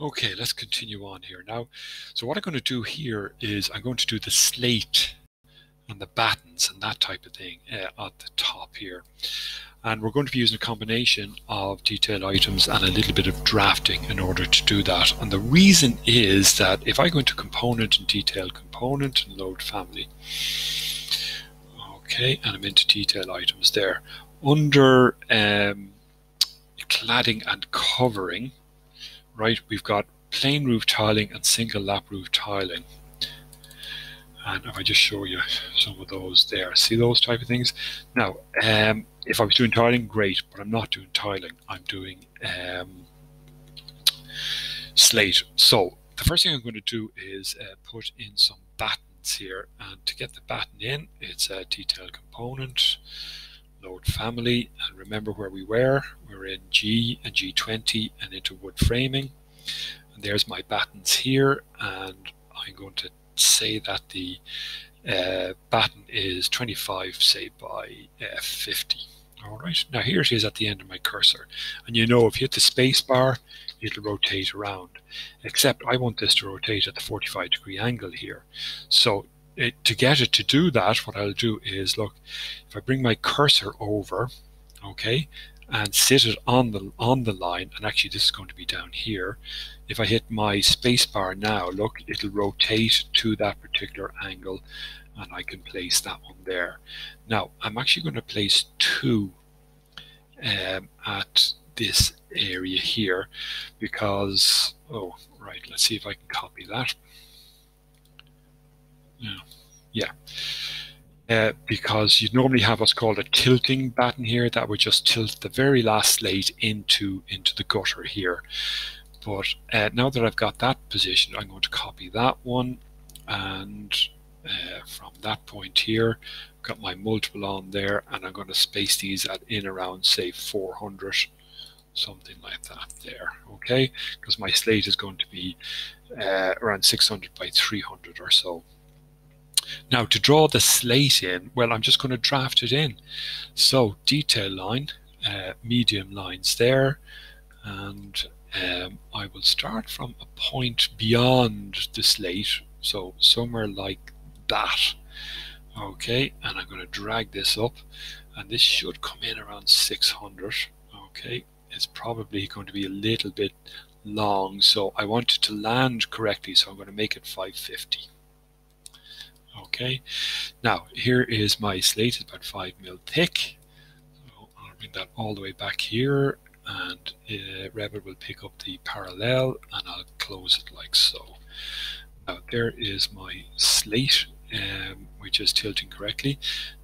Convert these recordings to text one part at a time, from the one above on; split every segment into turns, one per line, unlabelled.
Okay, let's continue on here now. So what I'm going to do here is I'm going to do the slate and the battens and that type of thing uh, at the top here. And we're going to be using a combination of detail items and a little bit of drafting in order to do that. And the reason is that if I go into component and detail component and load family, okay, and I'm into detail items there. Under um, cladding and covering, right, we've got plain roof tiling and single lap roof tiling. And if I just show you some of those there, see those type of things? Now, um, if I was doing tiling, great, but I'm not doing tiling. I'm doing um, slate. So the first thing I'm going to do is uh, put in some battens here. And to get the batten in, it's a detail component, load family, and remember where we were. We're in G and G20 and into wood framing. And there's my battens here, and I'm going to say that the uh, batten is 25, say, by uh, 50. All right, now here it is at the end of my cursor. And you know, if you hit the space bar, it'll rotate around. Except I want this to rotate at the 45 degree angle here. So it, to get it to do that, what I'll do is, look, if I bring my cursor over, okay, and sit it on the on the line and actually this is going to be down here if I hit my spacebar now look it'll rotate to that particular angle and I can place that one there. Now I'm actually going to place two um, at this area here because oh right let's see if I can copy that yeah. Yeah. Uh, because you'd normally have what's called a tilting batten here that would just tilt the very last slate into into the gutter here. But uh, now that I've got that position, I'm going to copy that one. And uh, from that point here, I've got my multiple on there and I'm going to space these at in around say 400 something like that there okay? Because my slate is going to be uh, around 600 by 300 or so now to draw the slate in, well, I'm just going to draft it in. So detail line, uh, medium lines there, and um, I will start from a point beyond the slate, so somewhere like that. Okay, and I'm going to drag this up, and this should come in around 600. Okay, it's probably going to be a little bit long, so I want it to land correctly, so I'm going to make it 550 okay. Now here is my slate. It's about five mil thick. I'll bring that all the way back here and uh, Revit will pick up the parallel and I'll close it like so. Now there is my slate um, which is tilting correctly.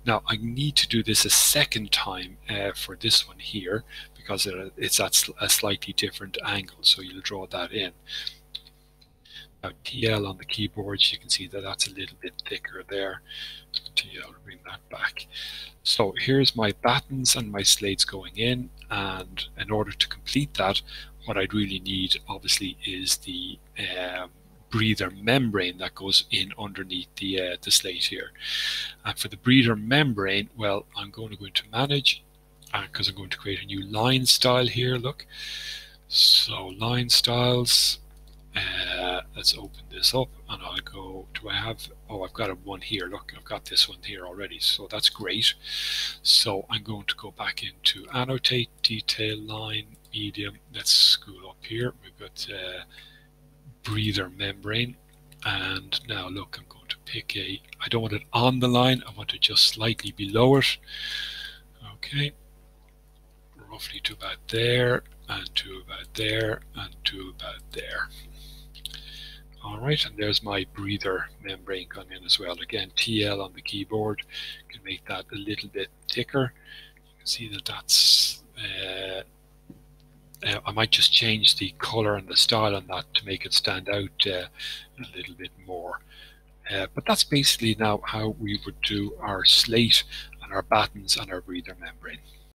Now I need to do this a second time uh, for this one here because it's at a slightly different angle so you'll draw that in now TL on the keyboards, you can see that that's a little bit thicker there. TL, bring that back. So here's my battens and my slates going in, and in order to complete that, what I'd really need, obviously, is the um, breather membrane that goes in underneath the uh, the slate here. And for the breather membrane, well, I'm going to go into manage because uh, I'm going to create a new line style here. Look, so line styles uh, let's open this up and I'll go, do I have, oh, I've got a one here. Look, I've got this one here already. So that's great. So I'm going to go back into annotate, detail line, medium. Let's scroll up here. We've got uh, breather membrane. And now look, I'm going to pick a, I don't want it on the line. I want it just slightly below it. Okay. Roughly to about there and to about there and to about there. All right, and there's my breather membrane coming in as well. Again, TL on the keyboard can make that a little bit thicker. You can see that that's, uh, uh, I might just change the color and the style on that to make it stand out uh, a little bit more. Uh, but that's basically now how we would do our slate and our battens and our breather membrane.